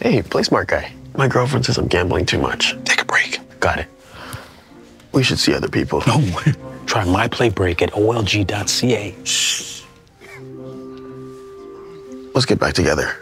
Hey, PlaySmart guy. My girlfriend says I'm gambling too much. Take a break. Got it. We should see other people. No. Try my PlayBreak at olg.ca. Let's get back together.